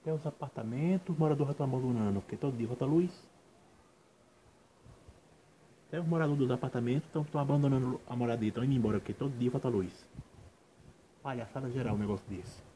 Até os apartamentos, os moradores estão tá abandonando, porque todo dia falta luz. Até os moradores dos apartamentos estão abandonando a moradia, estão indo embora, porque todo dia falta luz. Palhaçada geral um negócio desse.